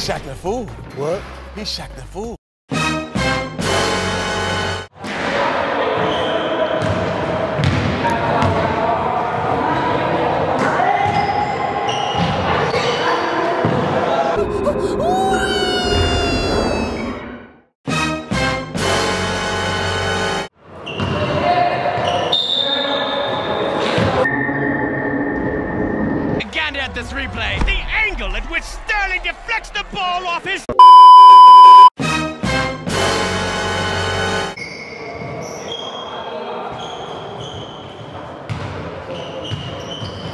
Shaq the Fool. What? He's Shaq the Fool. Again at this replay, the angle at which Sterling deflects the ball off his.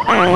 Wheels